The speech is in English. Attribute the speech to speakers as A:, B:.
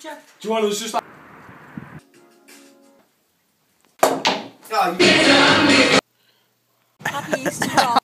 A: Do you want to just like. Oh, you. Happy Easter.